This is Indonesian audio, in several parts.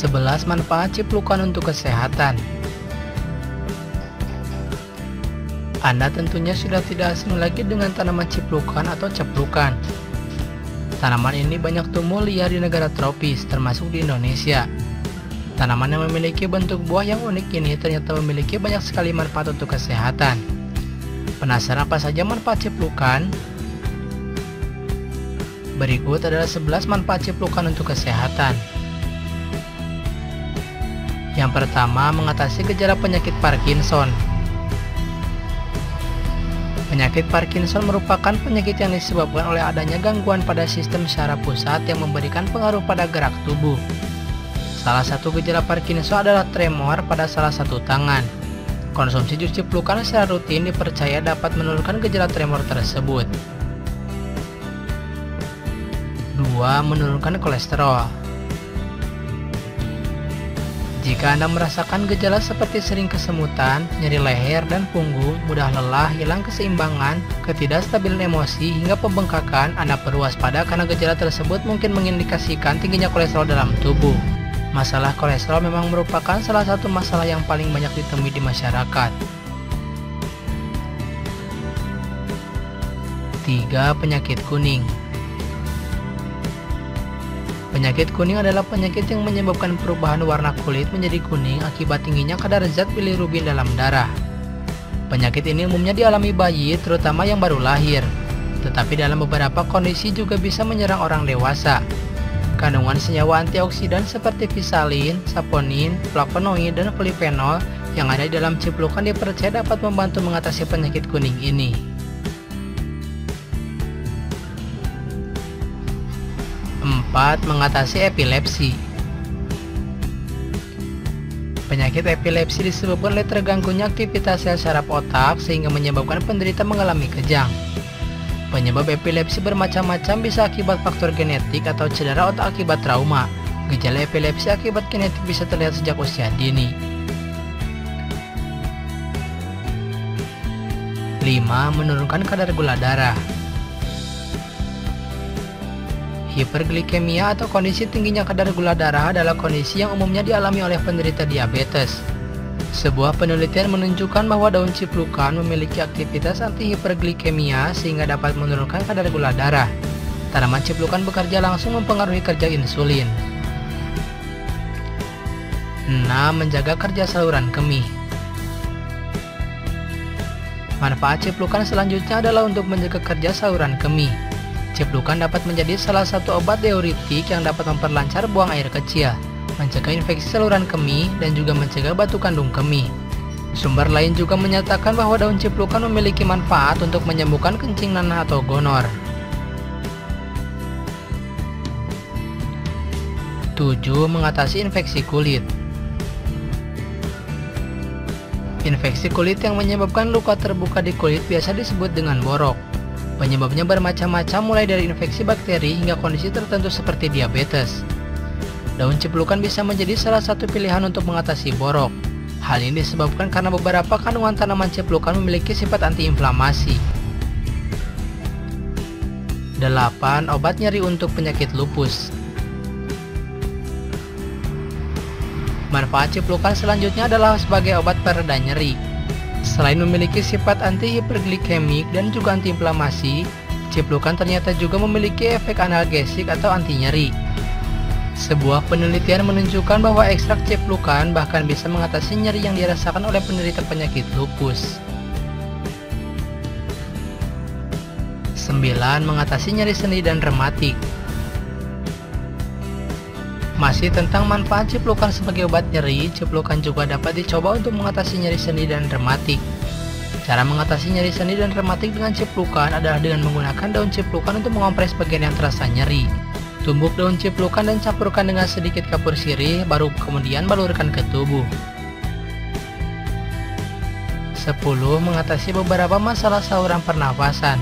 11 manfaat ciplukan untuk kesehatan. Anda tentunya sudah tidak asing lagi dengan tanaman ciplukan atau ceplukan. Tanaman ini banyak tumbuh liar di negara tropis, termasuk di Indonesia. Tanaman yang memiliki bentuk buah yang unik ini ternyata memiliki banyak sekali manfaat untuk kesehatan. Penasaran apa saja manfaat ciplukan? Berikut adalah 11 manfaat ciplukan untuk kesehatan. Yang pertama, mengatasi gejala penyakit Parkinson. Penyakit Parkinson merupakan penyakit yang disebabkan oleh adanya gangguan pada sistem syaraf pusat yang memberikan pengaruh pada gerak tubuh. Salah satu gejala Parkinson adalah tremor pada salah satu tangan. Konsumsi jus ciplukan secara rutin dipercaya dapat menurunkan gejala tremor tersebut. 2. Menurunkan kolesterol jika Anda merasakan gejala seperti sering kesemutan, nyeri leher dan punggung, mudah lelah, hilang keseimbangan, ketidakstabilan emosi, hingga pembengkakan, Anda perlu waspada karena gejala tersebut mungkin mengindikasikan tingginya kolesterol dalam tubuh. Masalah kolesterol memang merupakan salah satu masalah yang paling banyak ditemui di masyarakat. 3. Penyakit kuning Penyakit kuning adalah penyakit yang menyebabkan perubahan warna kulit menjadi kuning akibat tingginya kadar zat bilirubin dalam darah. Penyakit ini umumnya dialami bayi, terutama yang baru lahir. Tetapi dalam beberapa kondisi juga bisa menyerang orang dewasa. Kandungan senyawa antioksidan seperti visalin, saponin, flavonoid, dan polifenol yang ada di dalam ciplukan dipercaya dapat membantu mengatasi penyakit kuning ini. 4. Mengatasi epilepsi Penyakit epilepsi disebabkan oleh terganggunya aktivitas sel saraf otak sehingga menyebabkan penderita mengalami kejang. Penyebab epilepsi bermacam-macam bisa akibat faktor genetik atau cedera otak akibat trauma. Gejala epilepsi akibat genetik bisa terlihat sejak usia dini. 5. Menurunkan kadar gula darah Hiperglikemia atau kondisi tingginya kadar gula darah adalah kondisi yang umumnya dialami oleh penderita diabetes. Sebuah penelitian menunjukkan bahwa daun ciplukan memiliki aktivitas anti-hiperglikemia sehingga dapat menurunkan kadar gula darah. Tanaman ciplukan bekerja langsung mempengaruhi kerja insulin. 6. Menjaga kerja saluran kemih Manfaat ciplukan selanjutnya adalah untuk menjaga kerja saluran kemih. Ciplukan dapat menjadi salah satu obat diuretik yang dapat memperlancar buang air kecil, mencegah infeksi saluran kemih, dan juga mencegah batu kandung kemih. Sumber lain juga menyatakan bahwa daun ciplukan memiliki manfaat untuk menyembuhkan kencing nanah atau gonor. 7. Mengatasi infeksi kulit Infeksi kulit yang menyebabkan luka terbuka di kulit biasa disebut dengan borok. Penyebabnya bermacam-macam mulai dari infeksi bakteri hingga kondisi tertentu seperti diabetes. Daun ciplukan bisa menjadi salah satu pilihan untuk mengatasi borok. Hal ini disebabkan karena beberapa kandungan tanaman ciplukan memiliki sifat antiinflamasi. 8. Obat nyeri untuk penyakit lupus Manfaat ciplukan selanjutnya adalah sebagai obat pereda nyeri. Selain memiliki sifat anti-hiperglikemik dan juga antiinflamasi, ciplukan ternyata juga memiliki efek analgesik atau anti nyeri. Sebuah penelitian menunjukkan bahwa ekstrak ciplukan bahkan bisa mengatasi nyeri yang dirasakan oleh penderita penyakit lupus. 9. Mengatasi nyeri sendi dan rematik masih tentang manfaat ciplukan sebagai obat nyeri, ciplukan juga dapat dicoba untuk mengatasi nyeri sendi dan rematik. Cara mengatasi nyeri sendi dan rematik dengan ciplukan adalah dengan menggunakan daun ciplukan untuk mengompres bagian yang terasa nyeri. Tumbuk daun ciplukan dan campurkan dengan sedikit kapur sirih, baru kemudian balurkan ke tubuh. 10. Mengatasi beberapa masalah saluran pernafasan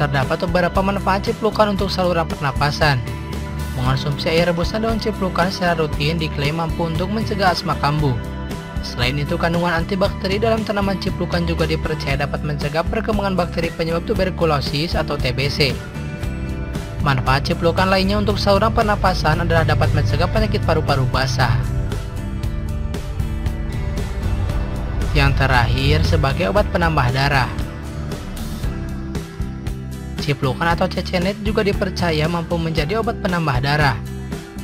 Terdapat beberapa manfaat ciplukan untuk saluran pernapasan. Mengonsumsi air rebusan daun ciplukan secara rutin diklaim mampu untuk mencegah asma kambuh. Selain itu, kandungan antibakteri dalam tanaman ciplukan juga dipercaya dapat mencegah perkembangan bakteri penyebab tuberkulosis atau TBC. Manfaat ciplukan lainnya untuk saluran pernapasan adalah dapat mencegah penyakit paru-paru basah. Yang terakhir sebagai obat penambah darah. Ciplukan atau cecenet juga dipercaya mampu menjadi obat penambah darah.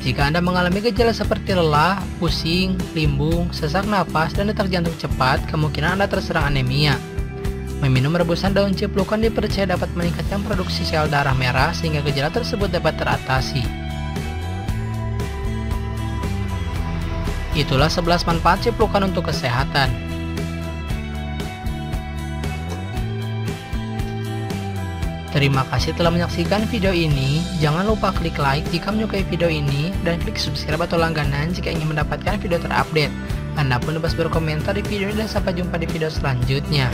Jika Anda mengalami gejala seperti lelah, pusing, limbung, sesak napas, dan detak jantung cepat, kemungkinan Anda terserang anemia. Meminum rebusan daun ciplukan dipercaya dapat meningkatkan produksi sel darah merah sehingga gejala tersebut dapat teratasi. Itulah 11 manfaat ciplukan untuk kesehatan. Terima kasih telah menyaksikan video ini. Jangan lupa klik like jika menyukai video ini dan klik subscribe atau langganan jika ingin mendapatkan video terupdate. Anda pun bebas berkomentar di video ini dan sampai jumpa di video selanjutnya.